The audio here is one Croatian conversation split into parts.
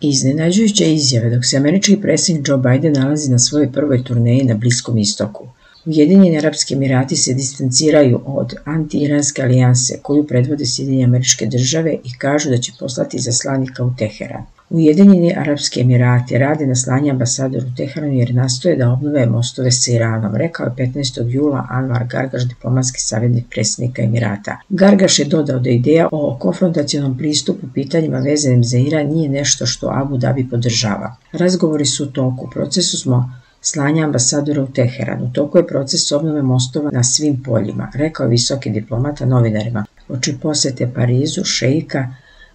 Iznenađujuće izjave dok se američki predsjednik Joe Biden nalazi na svojoj prvoj turneji na Bliskom istoku. Ujedinjeni Arapski Emirati se distanciraju od anti-iranske alijanse koju predvode Sjedinje američke države i kažu da će poslati zaslanika u Teheran. Ujedinjeni Arapski Emirati rade na slanju ambasadoru u Teheranu jer nastoje da obnove mostove sa Iranom, rekao je 15. jula Anwar Gargaš, diplomatski savjetnik predsjednika Emirata. Gargaš je dodao da ideja o konfrontacionom pristupu pitanjima vezanim za Iran nije nešto što Abu Dhabi podržava. Razgovori su u toku, u procesu smo slanja ambasadora u Teheranu. Toko je proces obnove mostova na svim poljima, rekao je visoki diplomata novinarima. Oči posete Parizu, šeika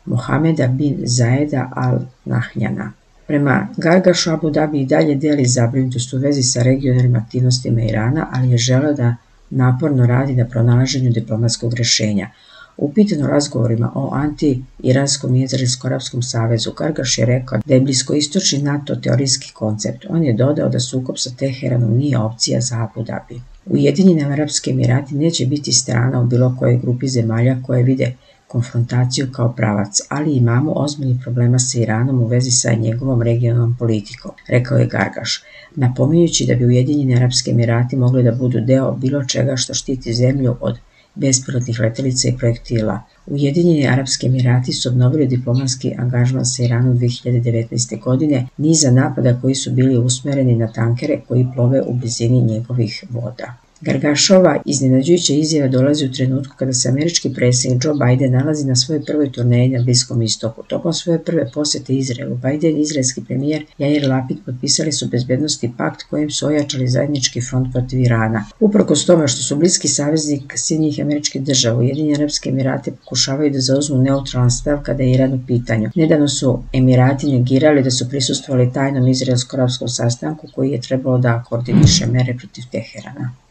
Mohameda bin Zaeda al-Nahnjana. Prema Gargašu Abu Dhabi i dalje deli zabrinutost u vezi sa regionalnim aktivnostima Irana, ali je želeo da naporno radi na pronalaženju diplomatskog rješenja. Upitano razgovorima o anti-iranskom i izraelsko-arapskom savezu, Gargaš je rekao da je bliskoistočni NATO teorijski koncept. On je dodao da sukob sa Teheranom nije opcija za Abu Dhabi. Ujedinjeni Arapski Emirati neće biti strana u bilo kojoj grupi zemalja koje vide konfrontaciju kao pravac, ali imamo ozbiljnih problema sa Iranom u vezi sa njegovom regionalnom politikom, rekao je Gargaš, napominjući da bi Ujedinjeni Arapski Emirati mogli da budu deo bilo čega što štiti zemlju od bespilotnih letelica i projektila. Ujedinjeni Arapski Emirati su obnovili diplomatski angažman sa Iranom 2019. godine niza napada koji su bili usmereni na tankere koji plove u blizini njegovih voda. Gargašova iznenađujuća izjava dolazi u trenutku kada se američki predsjednik Joe Biden nalazi na svojoj prvoj turneji na Bliskom istoku. Tokom svoje prve posjete Izraelu, Biden i izraelski premijer Jair Lapid potpisali su bezbednosti pakt kojim su ojačali zajednički front protiv Irana. Uprkos tome što su bliski saveznik Sjedinjih američkih država, Ujedinjeni Arabske Emirate pokušavaju da zauzmu neutralan stav kada je Iran u pitanju. Nedavno su Emirati negirali da su prisustvovali tajnom izraelsko-arapskom sastanku koji je trebalo da koordiniše mere protiv Teherana.